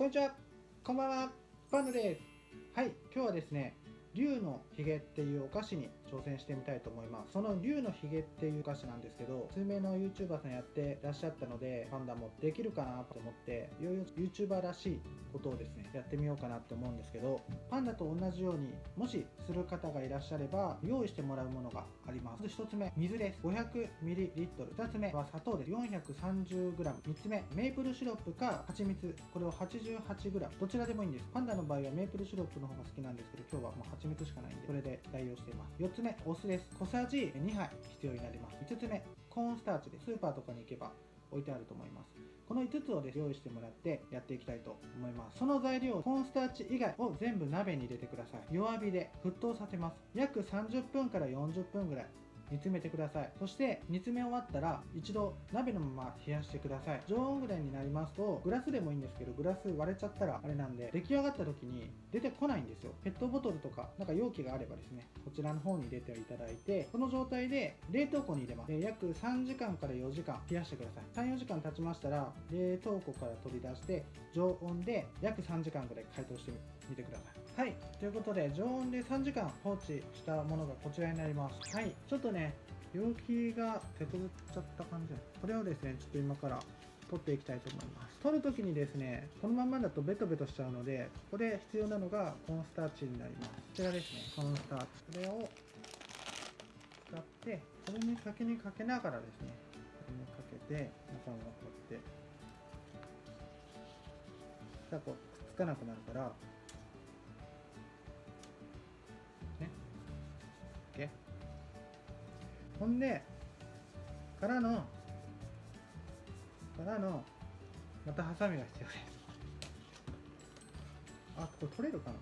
こんにちは。こんばんは。パンダです。はい。今日はですね竜のひげっていうお菓子に挑戦してみたいと思います。その竜のひげっていうお菓子なんですけど数名の YouTuber さんやってらっしゃったのでパンダもできるかなと思っていよいよ YouTuber らしいことをですねやってみようかなって思うんですけどパンダと同じようにもしする方がいらっしゃれば用意してもらうものがあります。1つ目水です。500ml 2つ目は砂糖です。430g 3つ目メープルシロップか蜂蜜。これを 88g どちらでもいいんです。パンダの場合はメープルシロップの方が好きなんですけど今日はもう蜂蜜しかないんでこれで代用しています。4つ目お酢です。小さじ2杯必要になります。5つ目コーンスターチでスーパーとかに行けば置いてあると思います。この5つをです用意してもらってやっていきたいと思います。その材料コーンスターチ以外を全部鍋に入れてください。弱火で沸騰させます。約30分から40分ぐらい。煮詰めてください。そして煮詰め終わったら一度鍋のまま冷やしてください。常温ぐらいになりますとグラスでもいいんですけどグラス割れちゃったらあれなんで出来上がった時に出てこないんですよ。ペットボトルとかなんか容器があればですねこちらの方に入れていただいてこの状態で冷凍庫に入れます。約3時間から4時間冷やしてください。34時間経ちましたら冷凍庫から取り出して常温で約3時間ぐらい解凍してみてください。はいということで常温で3時間放置したものがこちらになります。はい。ちょっとね容器が手こずっちゃった感じ。これをですねちょっと今から取っていきたいと思います。取るときにですねこのままだとベトベトしちゃうのでここで必要なのがコーンスターチになります。こちらですねコーンスターチ。これを使ってこれに先にかけながらですねこれにかけて中をこうやって。じゃあこうくっつかなくなるからほんでからのからのまたハサミが必要です。あこれ取れるかな？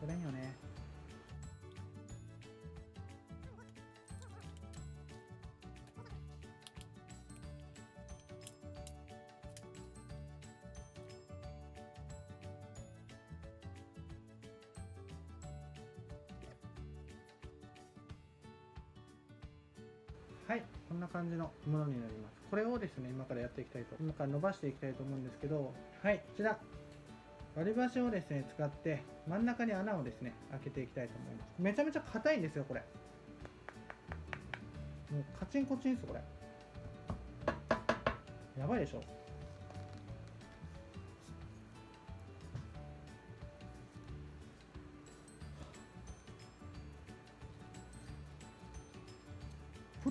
取れんよね。こんな感じのものになります。これをですね今からやっていきたいと今から伸ばしていきたいと思うんですけどはい。こちら。割り箸をですね使って真ん中に穴をですね開けていきたいと思います。めちゃめちゃ硬いんですよこれ。もうカチンコチンですこれ。やばいでしょ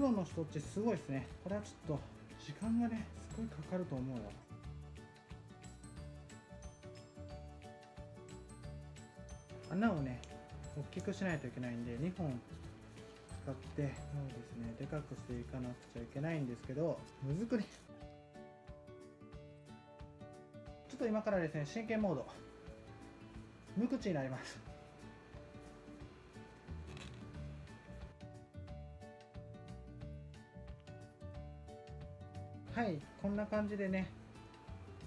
ロの人ってすごいですね。これはちょっと時間がねすごいかかると思うよ穴をね大きくしないといけないんで2本使ってそうですねでかくしていかなくちゃいけないんですけどむずくね。ちょっと今からですね真剣モード。無口になります。はいこんな感じでね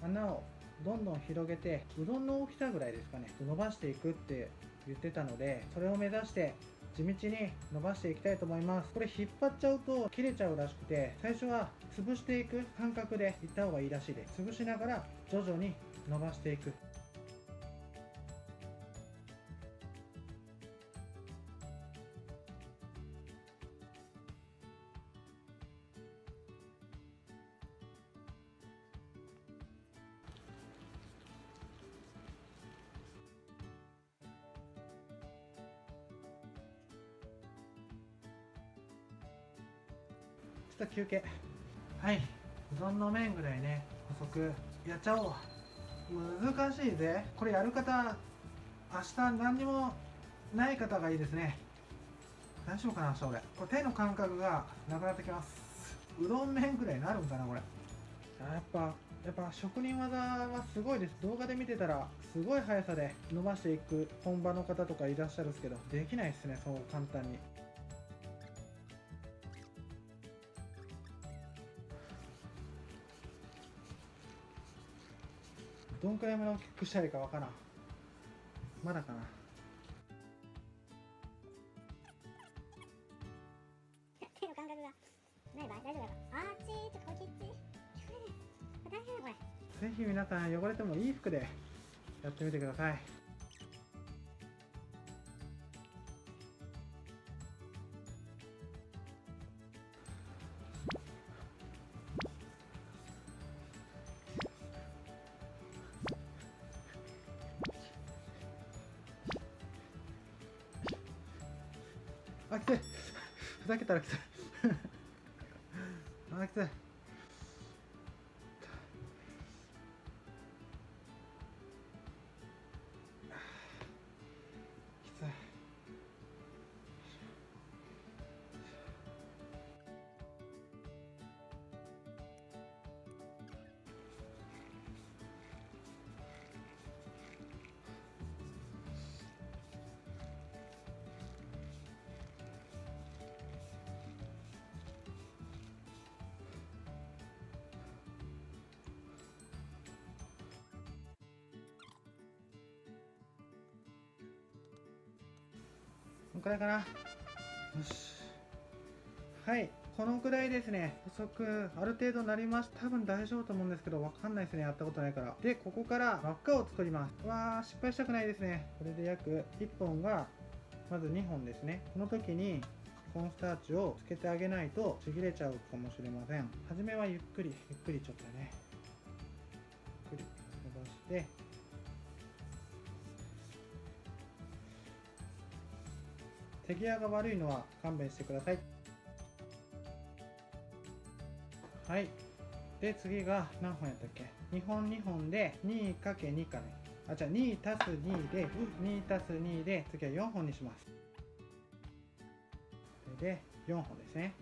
穴をどんどん広げてうどんの大きさぐらいですかね伸ばしていくって言ってたのでそれを目指して地道に伸ばしていきたいと思います。これ引っ張っちゃうと切れちゃうらしくて最初は潰していく感覚でいった方がいいらしいです。潰しながら徐々に伸ばしていく。ちょっと休憩。はい。うどんの麺ぐらいね細く。やっちゃおう。難しいぜ。これやる方明日何にもない方がいいですね。大丈夫かな明日俺これ手の感覚がなくなってきます。うどん麺ぐらいになるんかなこれ。やっぱやっぱ職人技はすごいです。動画で見てたらすごい速さで伸ばしていく本場の方とかいらっしゃるんですけどできないですねそう簡単に。どんくらいまで大きくしたらいいかわからん。まだかな。手の感覚がない大丈夫だから。あーちーちょっとこっちっちまたぜひ皆さん汚れてもいい服でやってみてくださいふざけたらきついあきついくらいかな。よし。はいこのくらいですね。補足ある程度なりました。多分大丈夫と思うんですけどわかんないですね。やったことないから。でここから輪っかを作ります。わー失敗したくないですね。これで約1本がまず2本ですね。この時にコーンスターチをつけてあげないとちぎれちゃうかもしれません。初めはゆっくりゆっくりちょっとね。ゆっくり伸ばして手際が悪いのは勘弁してください。はい。で次が何本やったっけ？2本2本で 2×2 かね。あじゃあ2たす2で2たす2で次は4本にします。で4本ですね。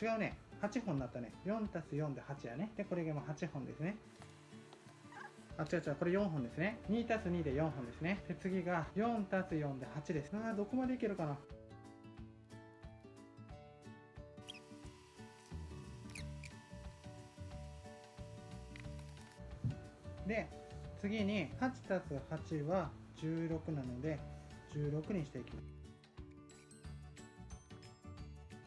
違うね。8本になったね。4たす4で8やね。でこれがもう8本ですね。あ違う違うこれ4本ですね。2たす2で4本ですね。で次が4たす4で8です。あーどこまでいけるかな？で次に8たす8は16なので16にしていきます。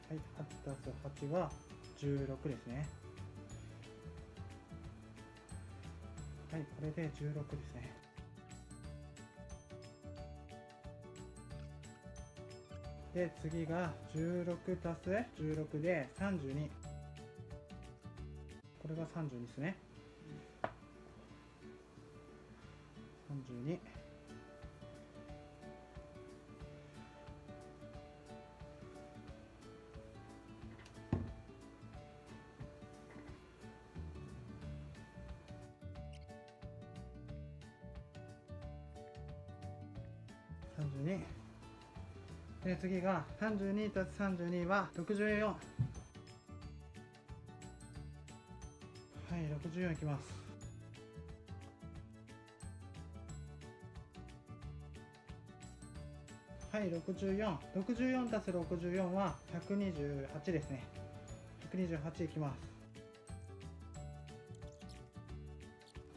はい8たす8は16ですね。はいこれで16ですね。で次が16たす16で32これが32ですね。三十二。三十二。で次が三十二たす三十二は六十四。はい、六十四いきます。はい、64。64たす64は128ですね。128いきます。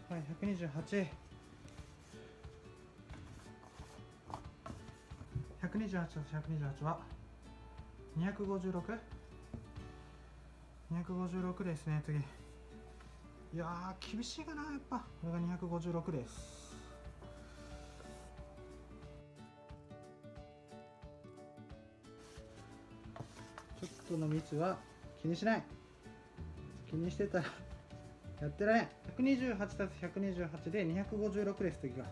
はい、128。128たす128は 256?256 256ですね、次。いやー、厳しいかな、やっぱ。これが256です。ちょっとのミスは気にしない。気にしてたら やってられん。128たす128で256です次が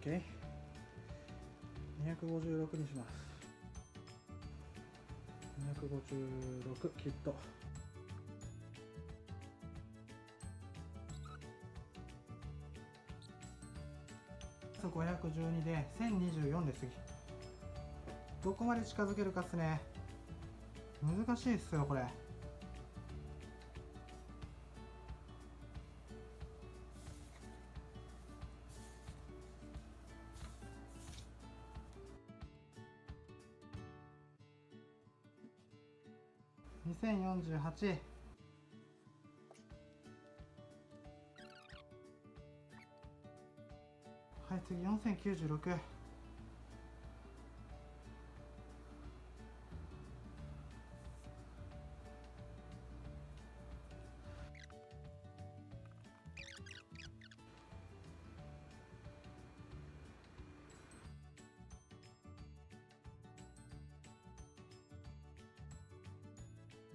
OK256 にします。256きっと。512で1024です次。どこまで近づけるかっすね。難しいっすよこれ。2048はい次4096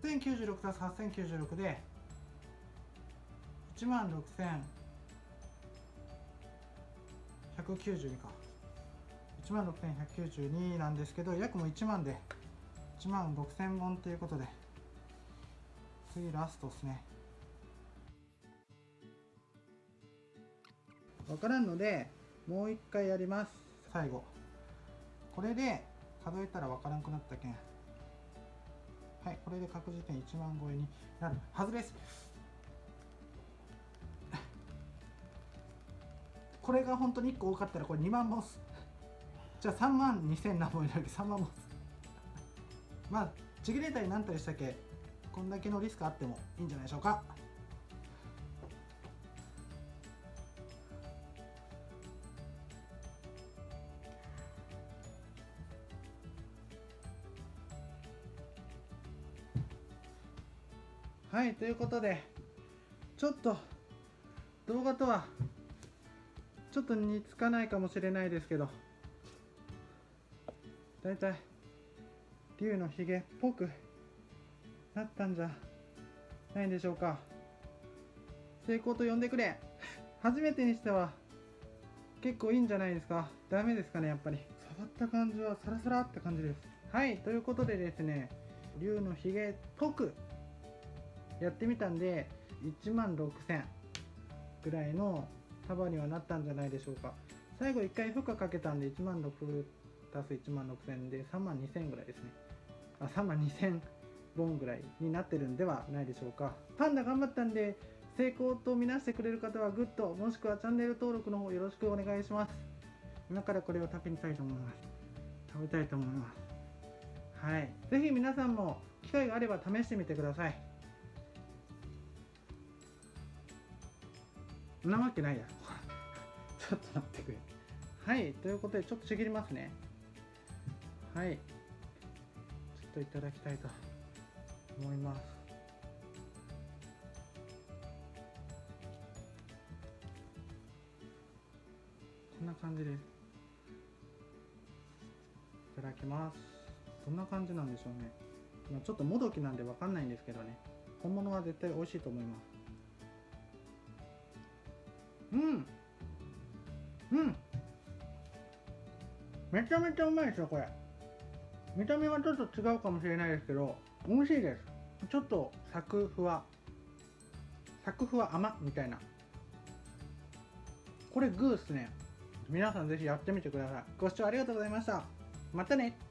8096足す8096で1万6192か。1万6192なんですけど約も1万で1万6000本ということで次ラストですね。分からんのでもう一回やります。最後。これで数えたら分からんくなったけん。はいこれで確実に1万超えになるはずです。これが本当に1個多かったらこれ2万ボス。じゃあ3万2000何本になるけ？3万ボス。まあちぎれたりなんたりしたっけ？こんだけのリスクあってもいいんじゃないでしょうか。はいということでちょっと動画とはちょっと似つかないかもしれないですけどだいたい竜のひげっぽくなったんじゃないでしょうか。成功と呼んでくれ。初めてにしては結構いいんじゃないですか。ダメですかねやっぱり。触った感じはサラサラって感じです。はいということでですね竜のひげっぽくやってみたんで1万6000ぐらいの束にはなったんじゃないでしょうか。最後1回負荷かけたんで1万6足す1万6000で3万2000ぐらいですね。あ3万2000本ぐらいになってるんではないでしょうか。パンダ頑張ったんで成功とみなしてくれる方はグッドもしくはチャンネル登録の方よろしくお願いします。今からこれを食べたいと思います。食べたいと思います。はい。是非皆さんも機会があれば試してみてください。なわけないや。ろ ちょっと待ってくれ。はいということでちょっとちぎりますね。はい。ちょっといただきたいと思います。こんな感じで。すいただきます。どんな感じなんでしょうね。まあ、ちょっともどきなんでわかんないんですけどね。本物は絶対美味しいと思いますうん。うん。めちゃめちゃうまいですよこれ。見た目はちょっと違うかもしれないですけど美味しいです。ちょっとサクふわサクふわ甘みたいな。これグーっすね。皆さんぜひやってみてください。ご視聴ありがとうございました。またね。